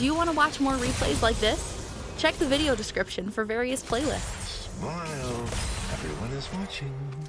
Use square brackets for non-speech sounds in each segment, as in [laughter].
Do you want to watch more replays like this? Check the video description for various playlists. Smile. Everyone is watching.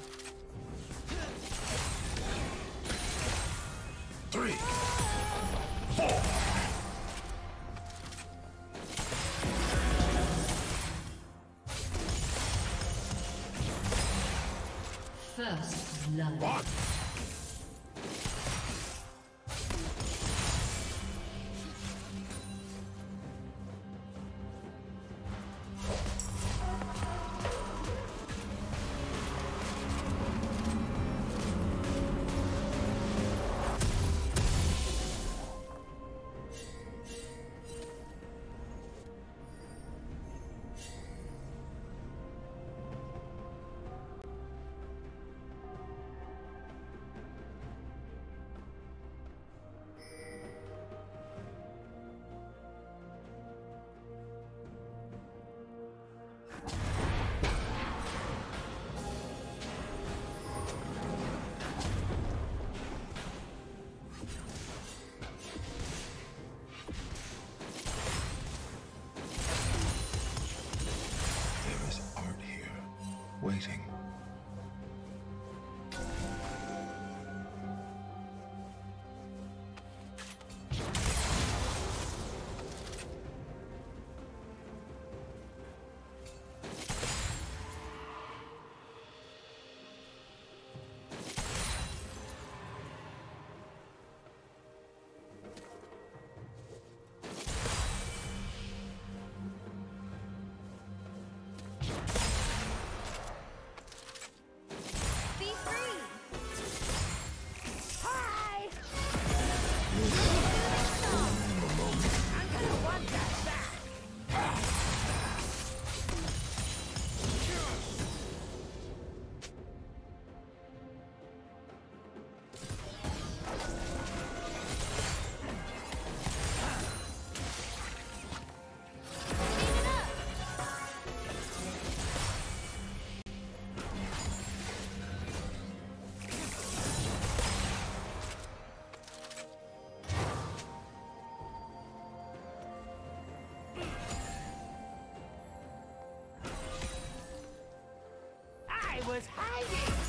Was hiding!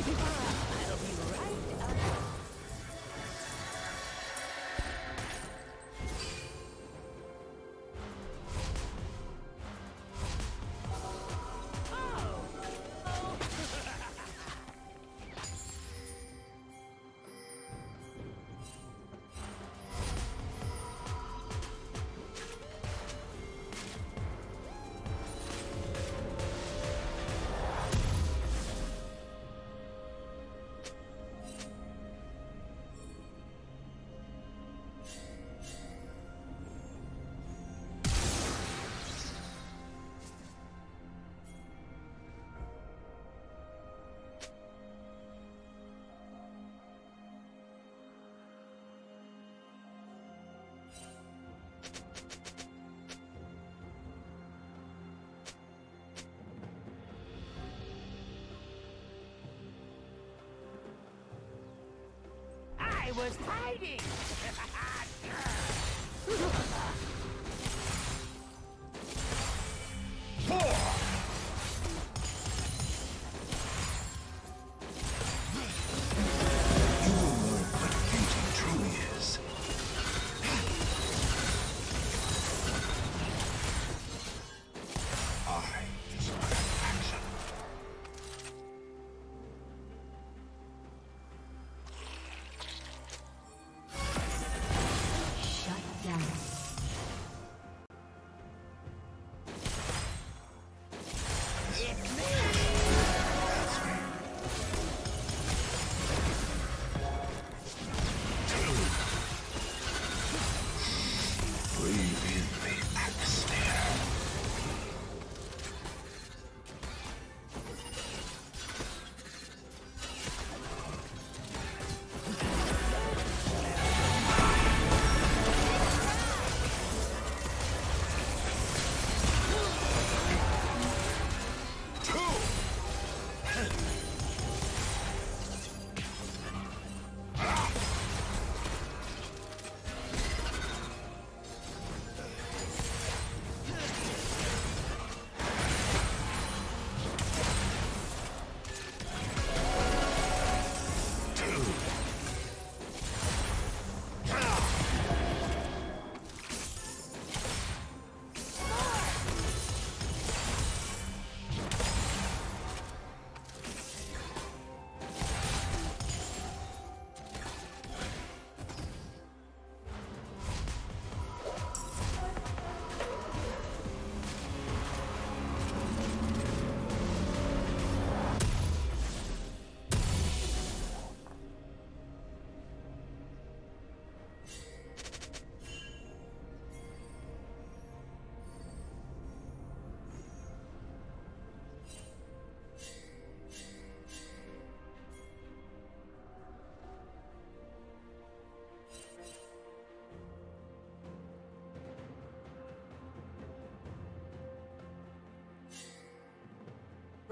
Ah! Was hiding! [laughs]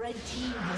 Red team. has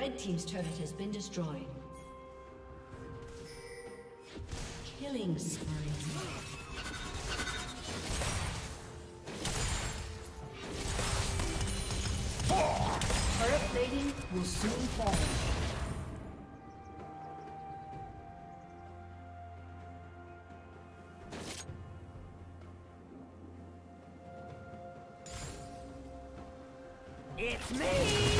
Red Team's turret has been destroyed. Killing spree. Turret plating will soon fall. It's me!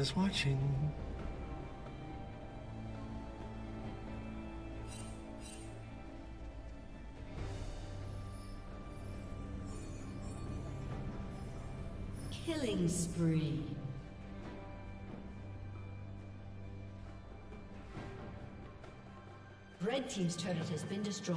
Is watching. Killing spree. Red Team's turret has been destroyed.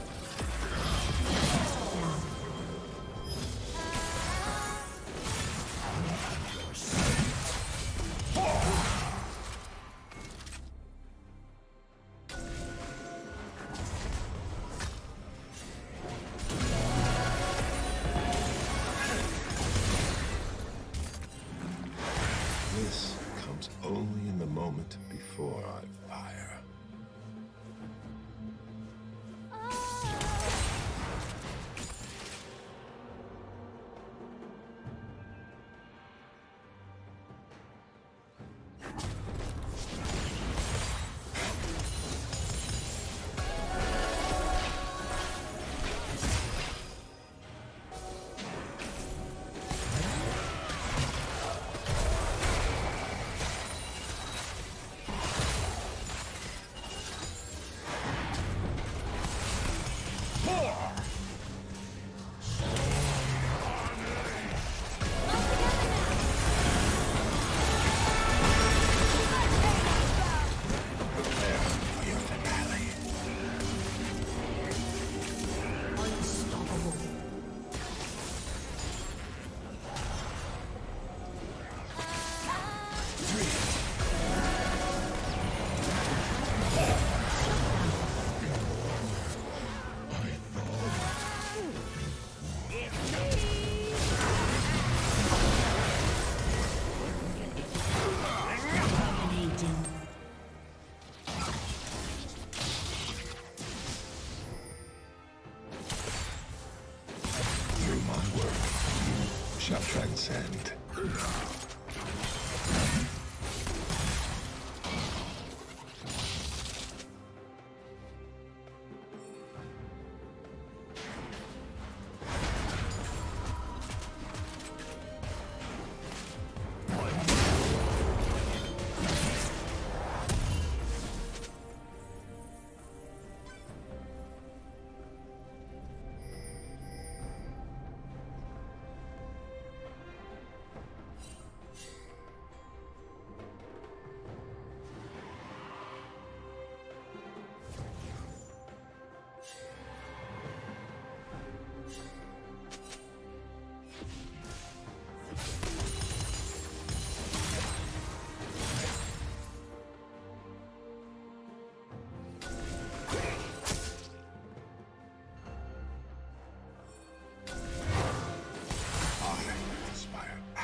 Shall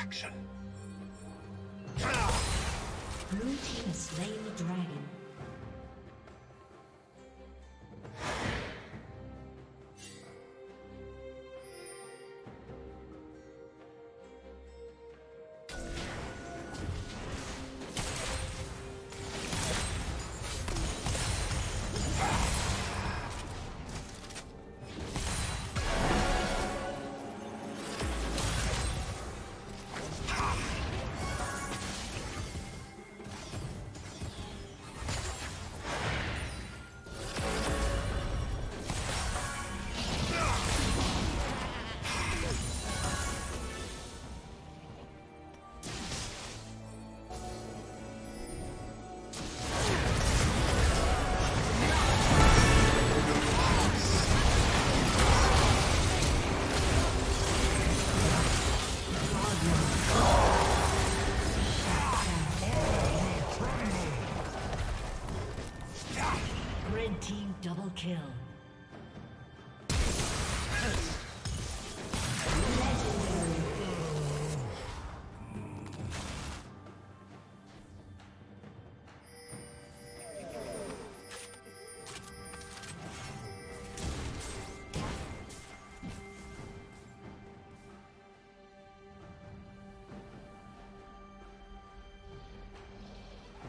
action. Blue team slain the dragon.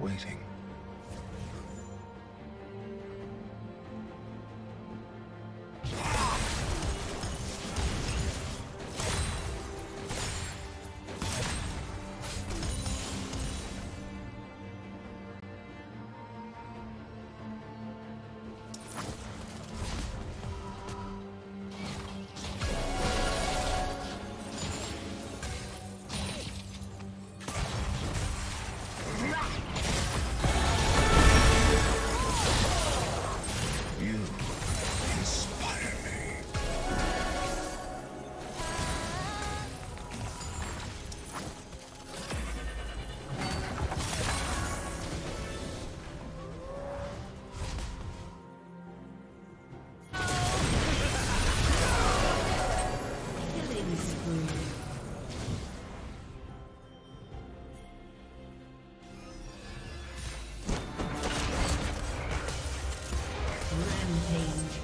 Waiting. Rampage.